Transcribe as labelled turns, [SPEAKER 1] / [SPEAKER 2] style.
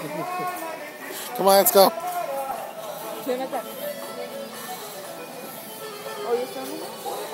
[SPEAKER 1] Come on, let's go.
[SPEAKER 2] Oh, you're filming?